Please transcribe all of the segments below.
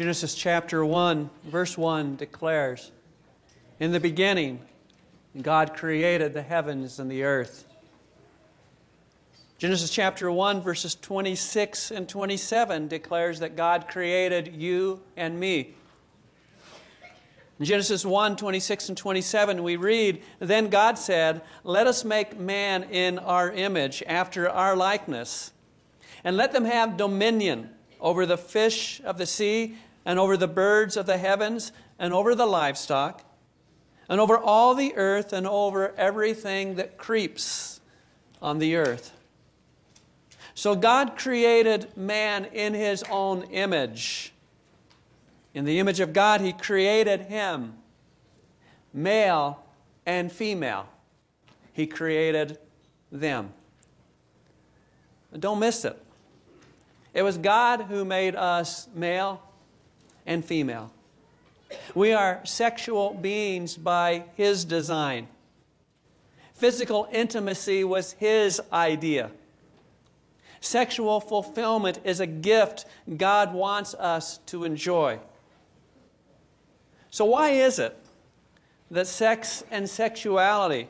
Genesis chapter 1, verse 1 declares In the beginning, God created the heavens and the earth. Genesis chapter 1, verses 26 and 27 declares that God created you and me. In Genesis 1 26 and 27, we read, Then God said, Let us make man in our image, after our likeness, and let them have dominion over the fish of the sea, and over the birds of the heavens, and over the livestock, and over all the earth, and over everything that creeps on the earth. So God created man in his own image. In the image of God, He created him, male and female. He created them. Don't miss it. It was God who made us male and female. We are sexual beings by His design. Physical intimacy was His idea. Sexual fulfillment is a gift God wants us to enjoy. So, why is it that sex and sexuality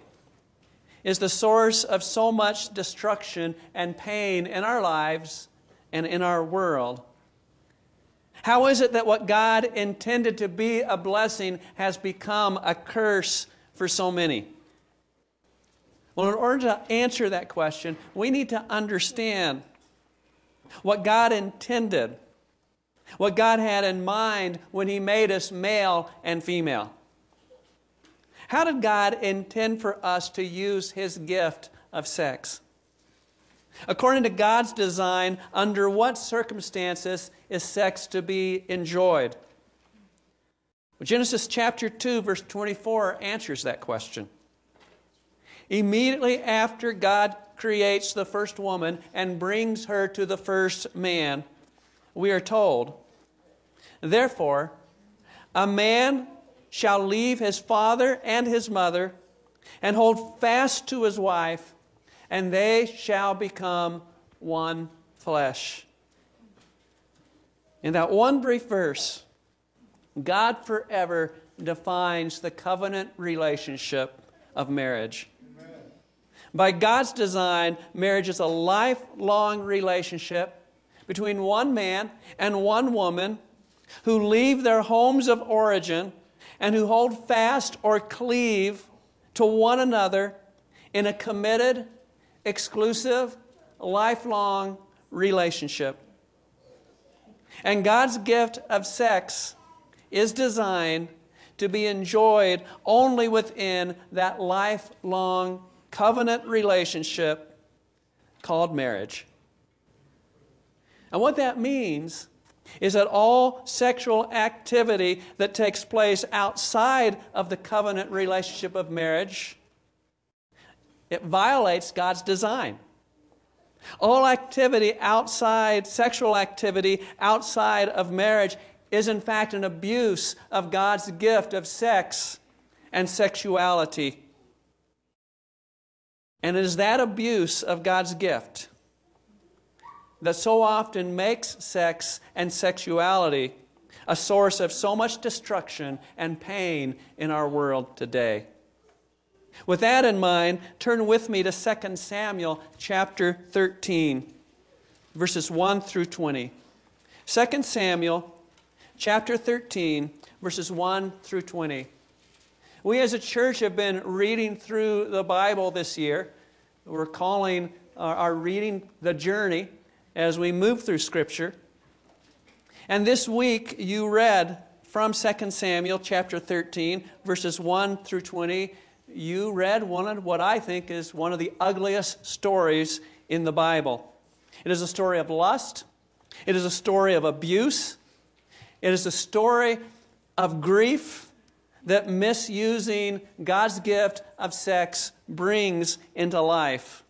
is the source of so much destruction and pain in our lives and in our world? How is it that what God intended to be a blessing has become a curse for so many? Well, in order to answer that question, we need to understand what God intended what God had in mind when He made us male and female. How did God intend for us to use His gift of sex? According to God's design, under what circumstances is sex to be enjoyed? Genesis chapter 2, verse 24 answers that question. Immediately after God creates the first woman and brings her to the first man, we are told, Therefore, a man shall leave his father and his mother and hold fast to his wife, and they shall become one flesh. In that one brief verse, God forever defines the covenant relationship of marriage. By God's design, marriage is a lifelong relationship between one man and one woman who leave their homes of origin and who hold fast or cleave to one another in a committed, exclusive, lifelong relationship. And God's gift of sex is designed to be enjoyed only within that lifelong covenant relationship called marriage. And what that means is that all sexual activity that takes place outside of the covenant relationship of marriage it violates God's design. All activity outside, sexual activity outside of marriage, is in fact an abuse of God's gift of sex and sexuality. And it is that abuse of God's gift that so often makes sex and sexuality a source of so much destruction and pain in our world today. With that in mind, turn with me to 2 Samuel chapter 13, verses 1 through 20. 2 Samuel chapter 13, verses 1 through 20. We as a church have been reading through the Bible this year. We're calling our reading the journey as we move through Scripture. And this week you read from 2 Samuel chapter 13, verses 1 through 20. You read one of what I think is one of the ugliest stories in the Bible. It is a story of lust, it is a story of abuse, it is a story of grief that misusing God's gift of sex brings into life.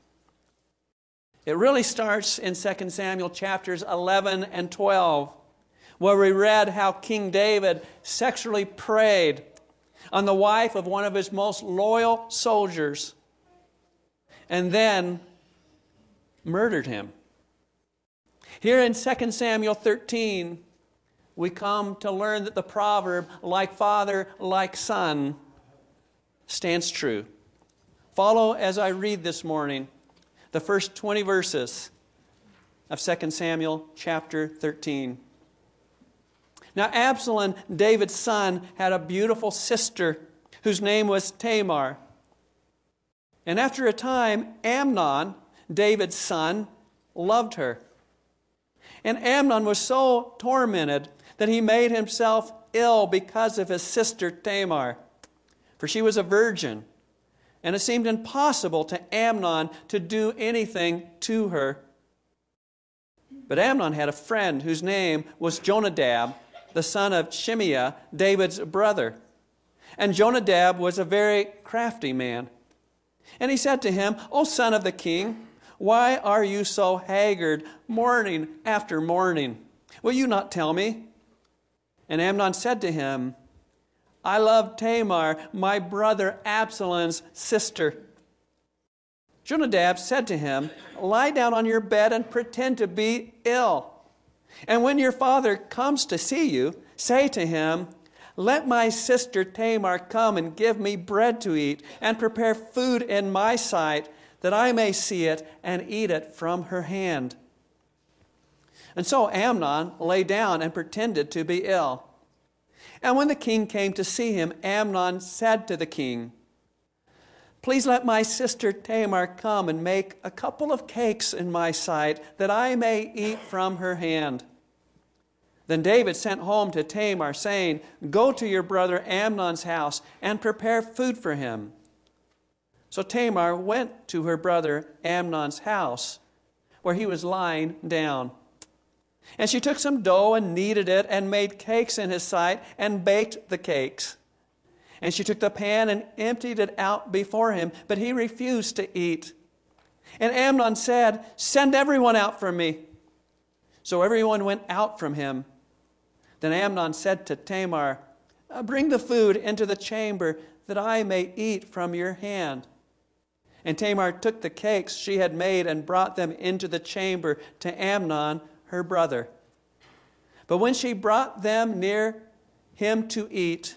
It really starts in 2 Samuel chapters 11 and 12, where we read how King David sexually preyed on the wife of one of his most loyal soldiers and then murdered him. Here in 2 Samuel 13, we come to learn that the proverb, like father, like son, stands true. Follow as I read this morning the first 20 verses of 2 Samuel chapter 13. Now, Absalom, David's son, had a beautiful sister whose name was Tamar. And after a time, Amnon, David's son, loved her. And Amnon was so tormented that he made himself ill because of his sister Tamar, for she was a virgin. And it seemed impossible to Amnon to do anything to her. But Amnon had a friend whose name was Jonadab, the son of Shimeah, David's brother. And Jonadab was a very crafty man. And he said to him, O son of the king, why are you so haggard morning after morning? Will you not tell me? And Amnon said to him, I love Tamar, my brother Absalom's sister. Jonadab said to him, Lie down on your bed and pretend to be ill. And when your father comes to see you, say to him, Let my sister Tamar come and give me bread to eat, and prepare food in my sight, that I may see it and eat it from her hand. And so Amnon lay down and pretended to be ill. And when the king came to see him, Amnon said to the king, Please let my sister Tamar come and make a couple of cakes in my sight, that I may eat from her hand. Then David sent home to Tamar, saying, Go to your brother Amnon's house and prepare food for him. So Tamar went to her brother Amnon's house, where he was lying down. And she took some dough and kneaded it and made cakes in his sight and baked the cakes. And she took the pan and emptied it out before him, but he refused to eat. And Amnon said, Send everyone out from me. So everyone went out from him. Then Amnon said to Tamar, uh, Bring the food into the chamber that I may eat from your hand. And Tamar took the cakes she had made and brought them into the chamber to Amnon, her brother. But when she brought them near him to eat,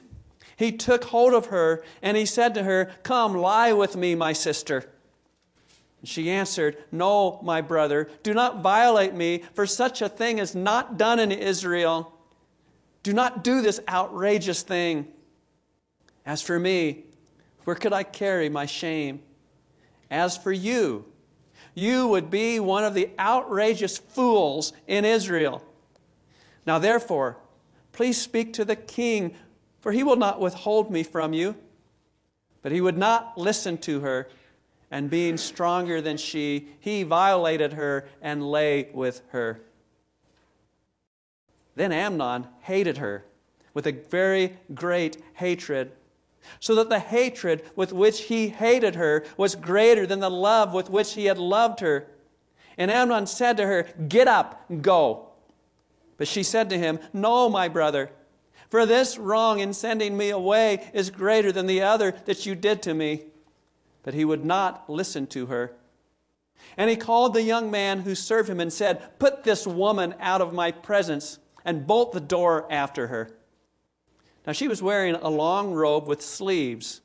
he took hold of her and he said to her, Come, lie with me, my sister. She answered, No, my brother, do not violate me, for such a thing is not done in Israel. Do not do this outrageous thing. As for me, where could I carry my shame? As for you, you would be one of the outrageous fools in Israel. Now, therefore, please speak to the king for he will not withhold me from you. But he would not listen to her, and being stronger than she, he violated her and lay with her. Then Amnon hated her with a very great hatred, so that the hatred with which he hated her was greater than the love with which he had loved her. And Amnon said to her, Get up, go. But she said to him, No, my brother. For this wrong in sending me away is greater than the other that you did to me. But he would not listen to her. And he called the young man who served him and said, Put this woman out of my presence and bolt the door after her. Now she was wearing a long robe with sleeves,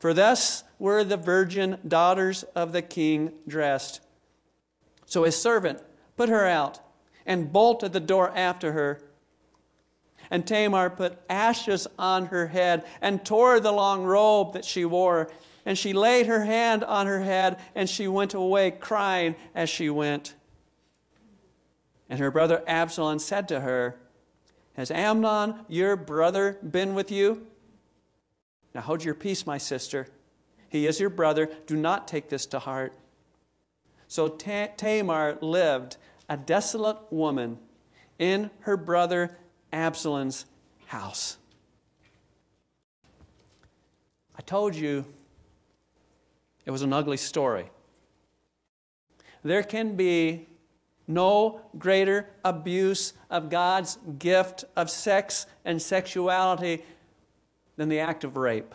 for thus were the virgin daughters of the king dressed. So his servant put her out and bolted the door after her. And Tamar put ashes on her head and tore the long robe that she wore. And she laid her hand on her head and she went away crying as she went. And her brother Absalom said to her, Has Amnon, your brother, been with you? Now hold your peace, my sister. He is your brother. Do not take this to heart. So Tamar lived a desolate woman in her brother Absalom's house. I told you it was an ugly story. There can be no greater abuse of God's gift of sex and sexuality than the act of rape.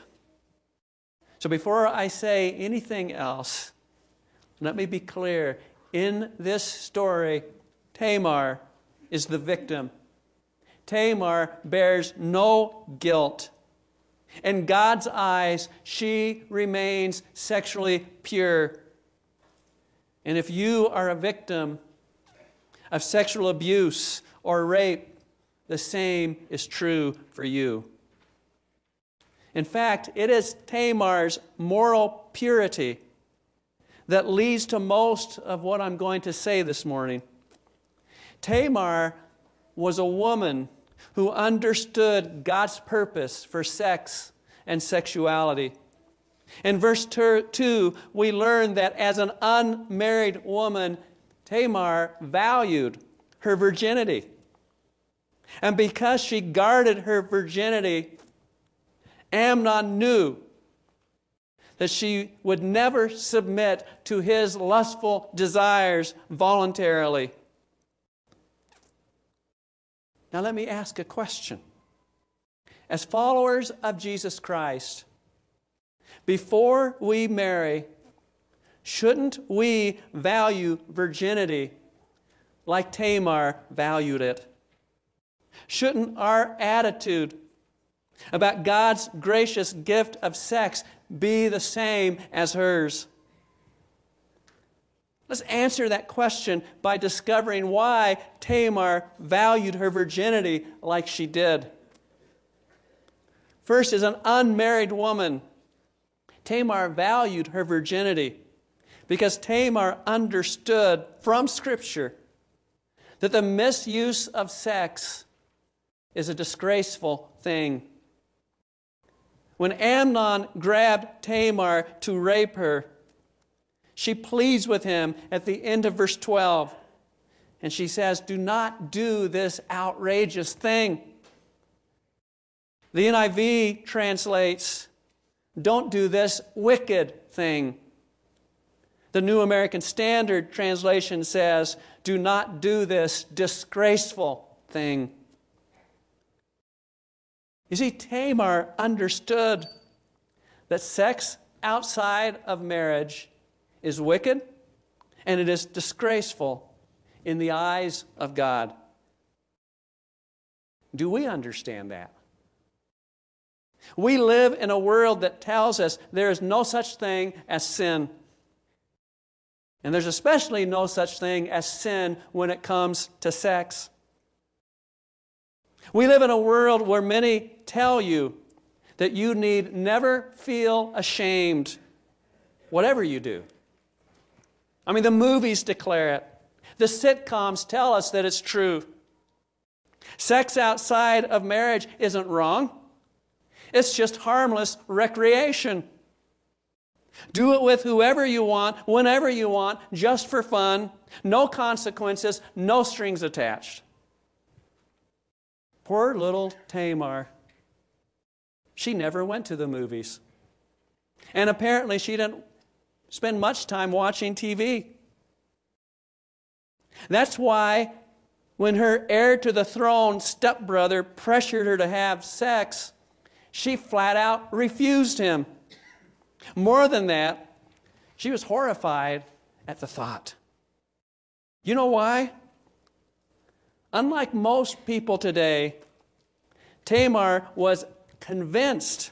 So before I say anything else, let me be clear. In this story, Tamar is the victim Tamar bears no guilt. In God's eyes, she remains sexually pure. And if you are a victim of sexual abuse or rape, the same is true for you. In fact, it is Tamar's moral purity that leads to most of what I'm going to say this morning. Tamar was a woman who understood God's purpose for sex and sexuality. In verse 2, we learn that as an unmarried woman, Tamar valued her virginity. And because she guarded her virginity, Amnon knew that she would never submit to his lustful desires voluntarily. Now, let me ask a question. As followers of Jesus Christ, before we marry, shouldn't we value virginity like Tamar valued it? Shouldn't our attitude about God's gracious gift of sex be the same as hers? Let's answer that question by discovering why Tamar valued her virginity like she did. First, as an unmarried woman, Tamar valued her virginity because Tamar understood from Scripture that the misuse of sex is a disgraceful thing. When Amnon grabbed Tamar to rape her, she pleads with him at the end of verse 12. And she says, Do not do this outrageous thing. The NIV translates, Don't do this wicked thing. The New American Standard translation says, Do not do this disgraceful thing. You see, Tamar understood that sex outside of marriage is wicked and it is disgraceful in the eyes of God. Do we understand that? We live in a world that tells us there is no such thing as sin. And there's especially no such thing as sin when it comes to sex. We live in a world where many tell you that you need never feel ashamed, whatever you do. I mean, the movies declare it, the sitcoms tell us that it's true. Sex outside of marriage isn't wrong, it's just harmless recreation. Do it with whoever you want, whenever you want, just for fun, no consequences, no strings attached. Poor little Tamar. She never went to the movies. And apparently, she didn't spend much time watching TV. That's why, when her heir to the throne stepbrother pressured her to have sex, she flat out refused him. More than that, she was horrified at the thought. You know why? Unlike most people today, Tamar was convinced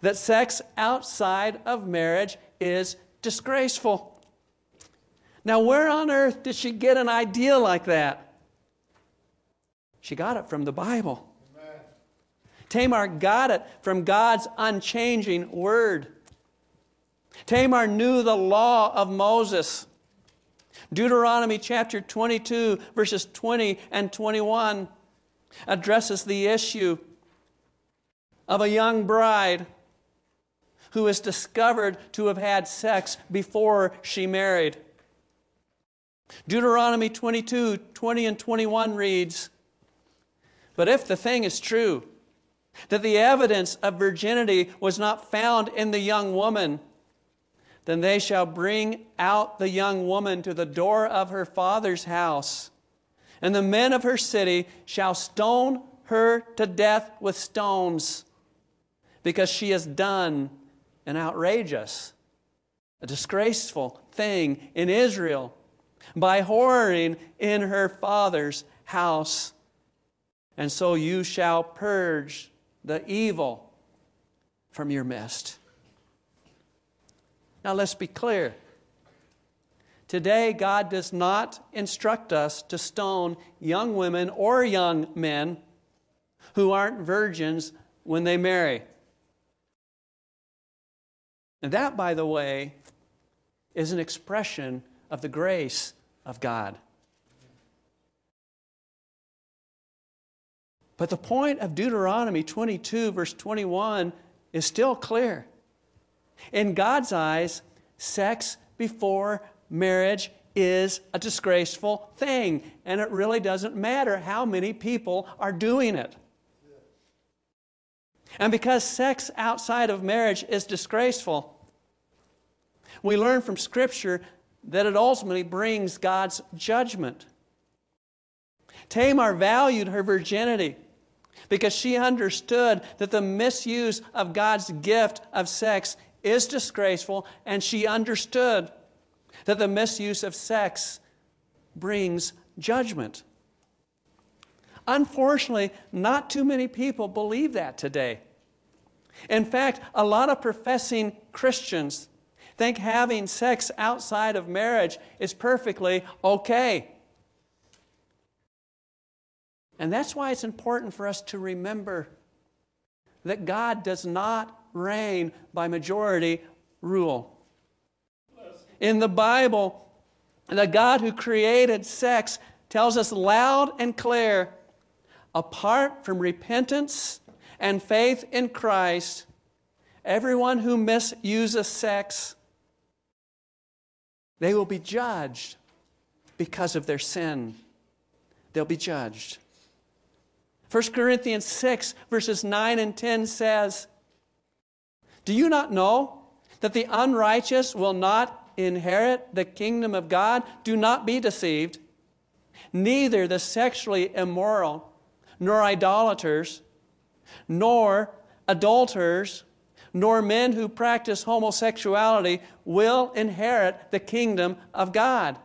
that sex outside of marriage is disgraceful. Now, where on earth did she get an idea like that? She got it from the Bible. Amen. Tamar got it from God's unchanging word. Tamar knew the law of Moses. Deuteronomy chapter 22, verses 20 and 21 addresses the issue of a young bride who is discovered to have had sex before she married. Deuteronomy 22 20 and 21 reads, But if the thing is true, that the evidence of virginity was not found in the young woman, then they shall bring out the young woman to the door of her father's house, and the men of her city shall stone her to death with stones, because she has done an outrageous, a disgraceful thing in Israel by whoring in her father's house. and so you shall purge the evil from your midst. Now let's be clear. Today, God does not instruct us to stone young women or young men who aren't virgins when they marry. And that, by the way, is an expression of the grace of God. But the point of Deuteronomy 22, verse 21, is still clear. In God's eyes, sex before marriage is a disgraceful thing, and it really doesn't matter how many people are doing it. And because sex outside of marriage is disgraceful, we learn from Scripture that it ultimately brings God's judgment. Tamar valued her virginity because she understood that the misuse of God's gift of sex is disgraceful, and she understood that the misuse of sex brings judgment. Unfortunately, not too many people believe that today. In fact, a lot of professing Christians think having sex outside of marriage is perfectly okay. And that's why it's important for us to remember that God does not reign by majority rule. In the Bible, the God who created sex tells us loud and clear apart from repentance and faith in Christ, everyone who misuses sex, they will be judged because of their sin. They'll be judged. 1 Corinthians 6, verses 9 and 10 says, Do you not know that the unrighteous will not inherit the kingdom of God? Do not be deceived. Neither the sexually immoral, nor idolaters, nor adulterers, nor men who practice homosexuality will inherit the kingdom of God.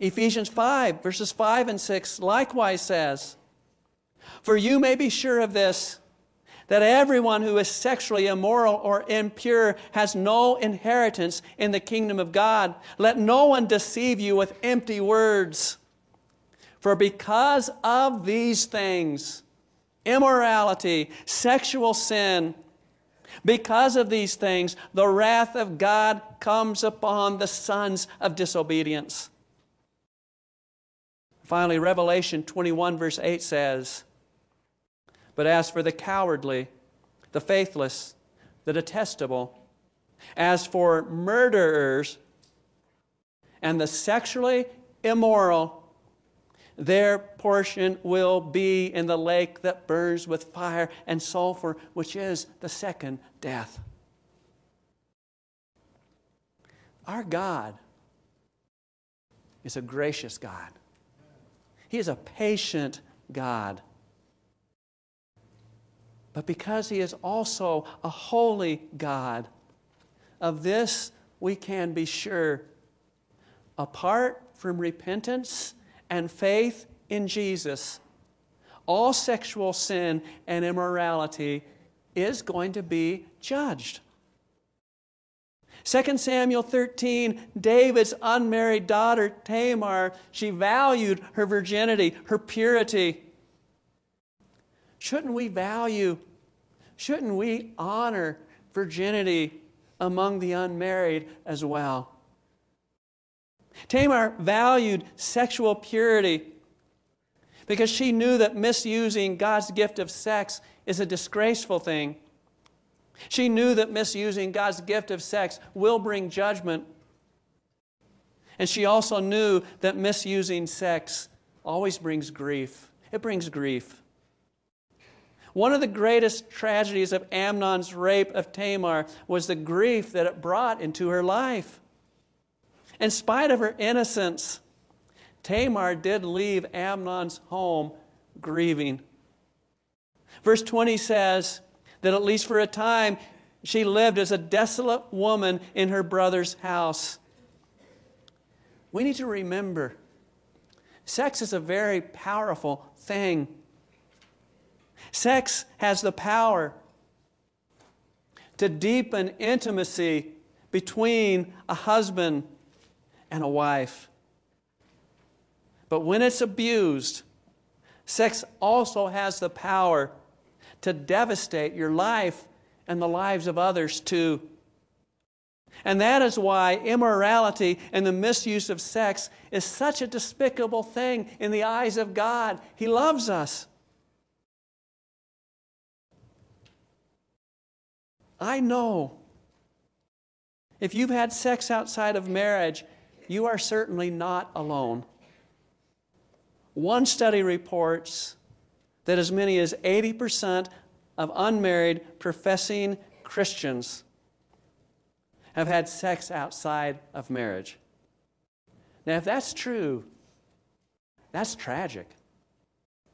Ephesians 5, verses 5 and 6 likewise says, For you may be sure of this, that everyone who is sexually immoral or impure has no inheritance in the kingdom of God. Let no one deceive you with empty words. For because of these things, immorality, sexual sin, because of these things, the wrath of God comes upon the sons of disobedience. Finally, Revelation 21, verse 8 says, But as for the cowardly, the faithless, the detestable, as for murderers and the sexually immoral, their portion will be in the lake that burns with fire and sulfur, which is the second death. Our God is a gracious God. He is a patient God. But because He is also a holy God, of this we can be sure. Apart from repentance and faith in Jesus, all sexual sin and immorality is going to be judged. 2 Samuel 13, David's unmarried daughter Tamar, she valued her virginity, her purity. Shouldn't we value, shouldn't we honor virginity among the unmarried as well? Tamar valued sexual purity because she knew that misusing God's gift of sex is a disgraceful thing. She knew that misusing God's gift of sex will bring judgment. And she also knew that misusing sex always brings grief. It brings grief. One of the greatest tragedies of Amnon's rape of Tamar was the grief that it brought into her life. In spite of her innocence, Tamar did leave Amnon's home grieving. Verse 20 says, that at least for a time she lived as a desolate woman in her brother's house. We need to remember Sex is a very powerful thing. Sex has the power to deepen intimacy between a husband and a wife. But when it's abused, sex also has the power to devastate your life and the lives of others too. And that is why immorality and the misuse of sex is such a despicable thing in the eyes of God. He loves us. I know if you've had sex outside of marriage, you are certainly not alone. One study reports that as many as 80% of unmarried professing Christians have had sex outside of marriage. Now, if that's true, that's tragic.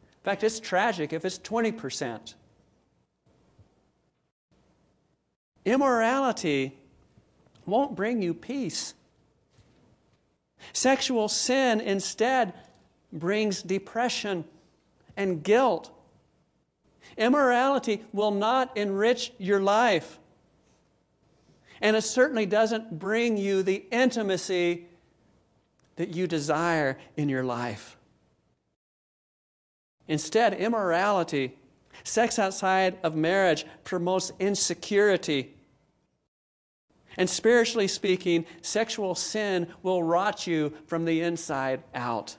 In fact, it's tragic if it's 20%. Immorality won't bring you peace. Sexual sin instead brings depression and guilt. Immorality will not enrich your life. And it certainly doesn't bring you the intimacy that you desire in your life. Instead, immorality, sex outside of marriage, promotes insecurity. And spiritually speaking, sexual sin will rot you from the inside out.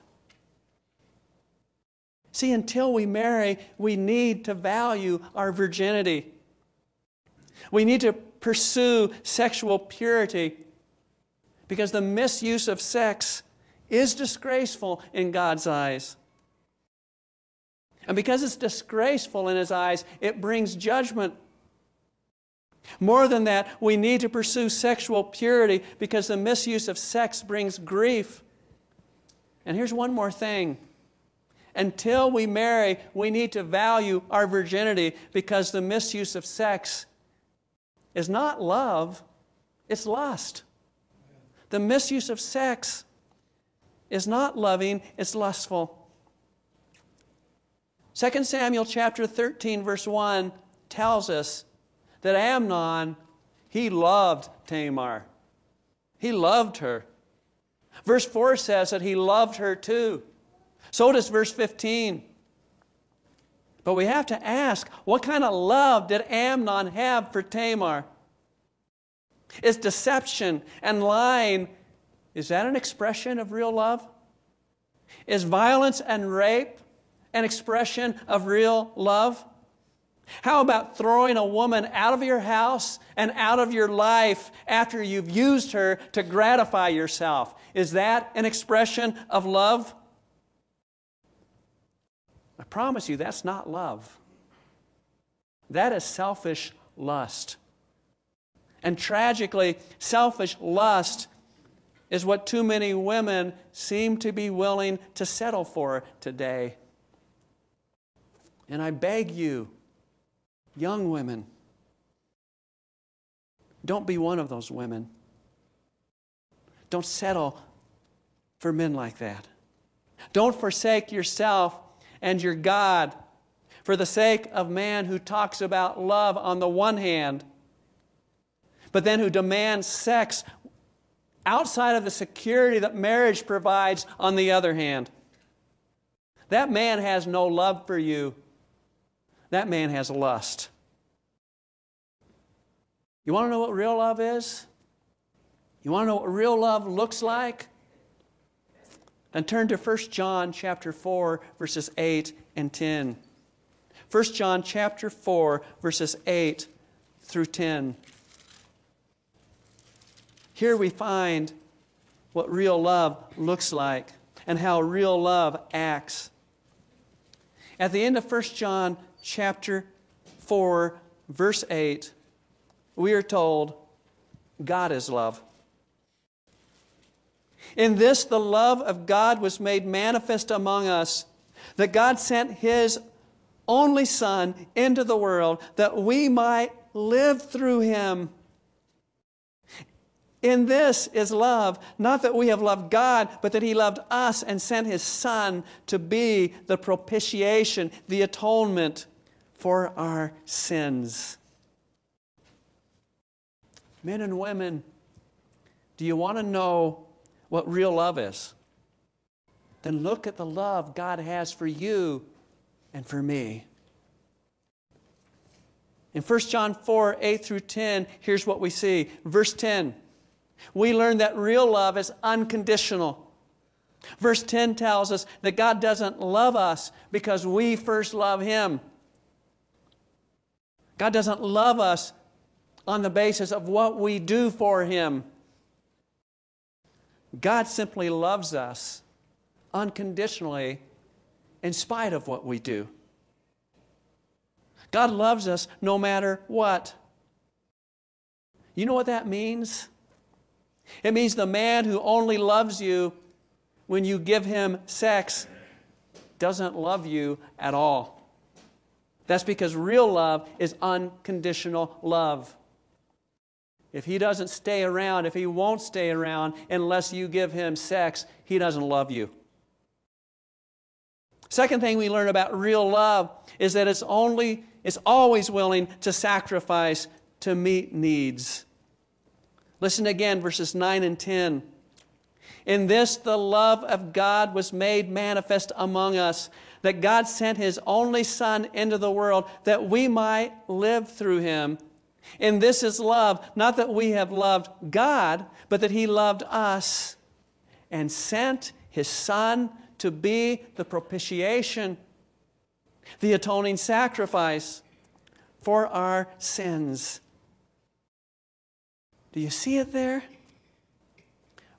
See, until we marry, we need to value our virginity. We need to pursue sexual purity because the misuse of sex is disgraceful in God's eyes. And because it's disgraceful in His eyes, it brings judgment. More than that, we need to pursue sexual purity because the misuse of sex brings grief. And here's one more thing. Until we marry, we need to value our virginity because the misuse of sex is not love, it's lust. The misuse of sex is not loving, it's lustful. 2 Samuel chapter 13 verse 1 tells us that Amnon he loved Tamar. He loved her. Verse 4 says that he loved her too. So does verse 15. But we have to ask what kind of love did Amnon have for Tamar? Is deception and lying, is that an expression of real love? Is violence and rape an expression of real love? How about throwing a woman out of your house and out of your life after you've used her to gratify yourself? Is that an expression of love? I promise you, that's not love. That is selfish lust. And tragically, selfish lust is what too many women seem to be willing to settle for today. And I beg you, young women, don't be one of those women. Don't settle for men like that. Don't forsake yourself and your God for the sake of man who talks about love on the one hand, but then who demands sex outside of the security that marriage provides on the other hand. That man has no love for you. That man has lust. You want to know what real love is? You want to know what real love looks like? And turn to 1 John chapter 4 verses 8 and 10. 1 John chapter 4 verses 8 through 10. Here we find what real love looks like and how real love acts. At the end of 1 John chapter 4 verse 8, we are told God is love. In this, the love of God was made manifest among us, that God sent His only Son into the world that we might live through Him. In this is love, not that we have loved God, but that He loved us and sent His Son to be the propitiation, the atonement for our sins. Men and women, do you want to know what real love is? Then look at the love God has for you and for me. In 1 John 4 8 through 10, here's what we see. Verse 10, we learn that real love is unconditional. Verse 10 tells us that God doesn't love us because we first love Him. God doesn't love us on the basis of what we do for Him. God simply loves us unconditionally in spite of what we do. God loves us no matter what. You know what that means? It means the man who only loves you when you give him sex doesn't love you at all. That's because real love is unconditional love. If he doesn't stay around, if he won't stay around unless you give him sex, he doesn't love you. Second thing we learn about real love is that it's only it's always willing to sacrifice to meet needs. Listen again verses 9 and 10. In this the love of God was made manifest among us that God sent his only son into the world that we might live through him. And this is love, not that we have loved God, but that he loved us and sent his son to be the propitiation, the atoning sacrifice for our sins. Do you see it there?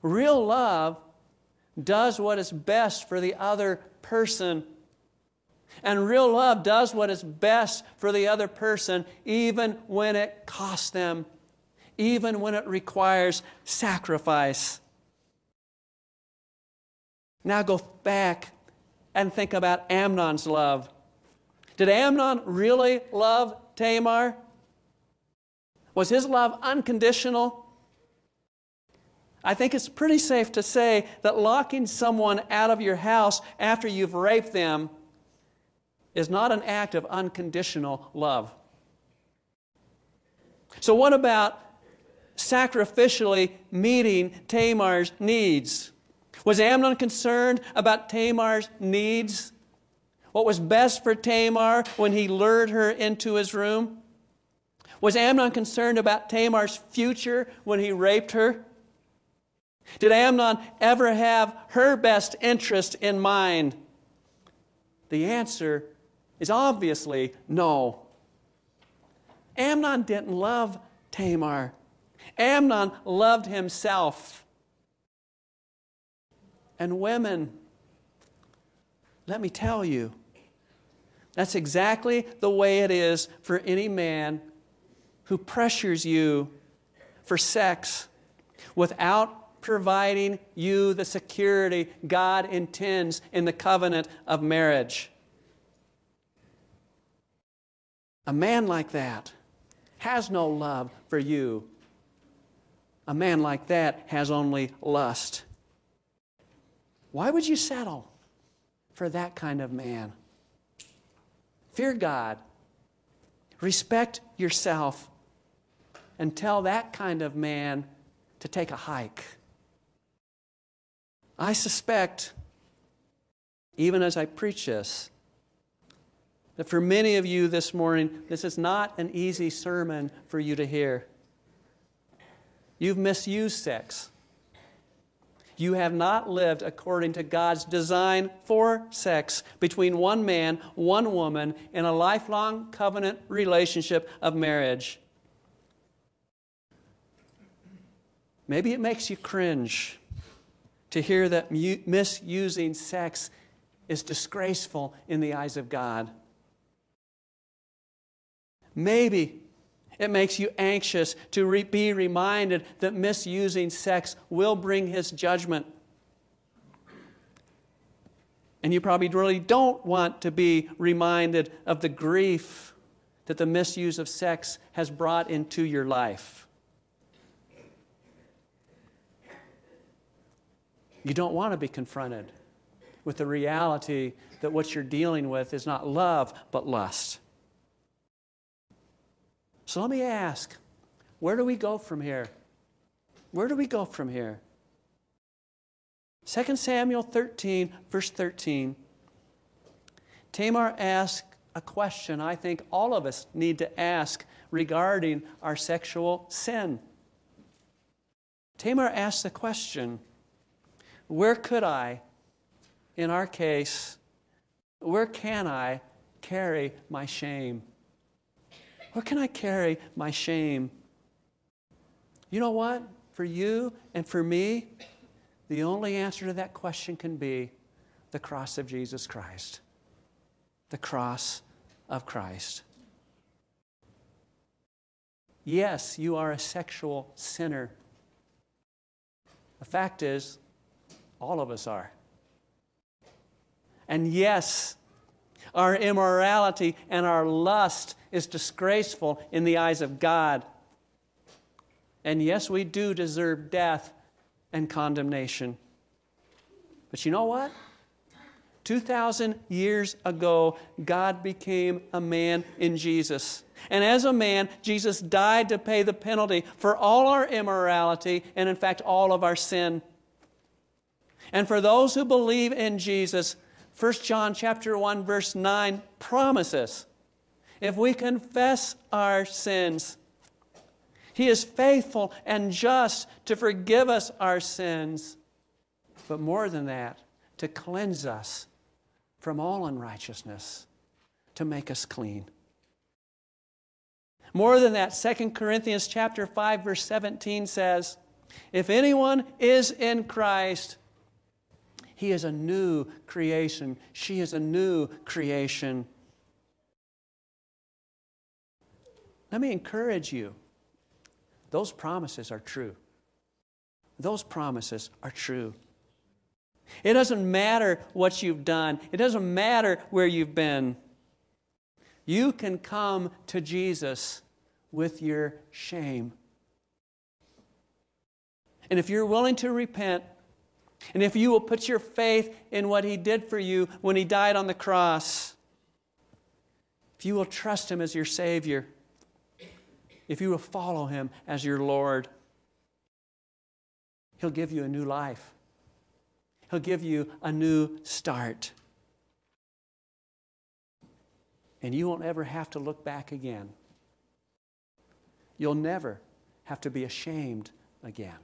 Real love does what is best for the other person. And real love does what is best for the other person, even when it costs them, even when it requires sacrifice. Now go back and think about Amnon's love. Did Amnon really love Tamar? Was his love unconditional? I think it's pretty safe to say that locking someone out of your house after you've raped them is not an act of unconditional love. So, what about sacrificially meeting Tamar's needs? Was Amnon concerned about Tamar's needs? What was best for Tamar when he lured her into his room? Was Amnon concerned about Tamar's future when he raped her? Did Amnon ever have her best interest in mind? The answer is obviously no. Amnon didn't love Tamar, Amnon loved himself. And women, let me tell you, that's exactly the way it is for any man who pressures you for sex without providing you the security God intends in the covenant of marriage. A man like that has no love for you. A man like that has only lust. Why would you settle for that kind of man? Fear God, respect yourself, and tell that kind of man to take a hike. I suspect, even as I preach this, that for many of you this morning, this is not an easy sermon for you to hear. You've misused sex. You have not lived according to God's design for sex between one man, one woman, in a lifelong covenant relationship of marriage. Maybe it makes you cringe to hear that misusing sex is disgraceful in the eyes of God. Maybe it makes you anxious to re- be reminded that misusing sex will bring his judgment. And you probably really don't want to be reminded of the grief that the misuse of sex has brought into your life. You don't want to be confronted with the reality that what you're dealing with is not love, but lust. So let me ask where do we go from here? Where do we go from here? 2 Samuel 13, verse 13. Tamar asked a question I think all of us need to ask regarding our sexual sin. Tamar asked the question Where could I, in our case, where can I carry my shame? Where can I carry my shame? You know what? For you and for me, the only answer to that question can be the cross of Jesus Christ. The cross of Christ. Yes, you are a sexual sinner. The fact is, all of us are. And yes, our immorality and our lust is disgraceful in the eyes of God. And yes, we do deserve death and condemnation. But you know what? 2,000 years ago, God became a man in Jesus. And as a man, Jesus died to pay the penalty for all our immorality and, in fact, all of our sin. And for those who believe in Jesus, 1 John chapter 1 verse 9 promises if we confess our sins, he is faithful and just to forgive us our sins, but more than that, to cleanse us from all unrighteousness, to make us clean. More than that, 2 Corinthians chapter 5 verse 17 says, if anyone is in Christ, he is a new creation. She is a new creation. Let me encourage you. Those promises are true. Those promises are true. It doesn't matter what you've done, it doesn't matter where you've been. You can come to Jesus with your shame. And if you're willing to repent, and if you will put your faith in what He did for you when He died on the cross, if you will trust Him as your Savior, if you will follow Him as your Lord, He'll give you a new life. He'll give you a new start. And you won't ever have to look back again. You'll never have to be ashamed again.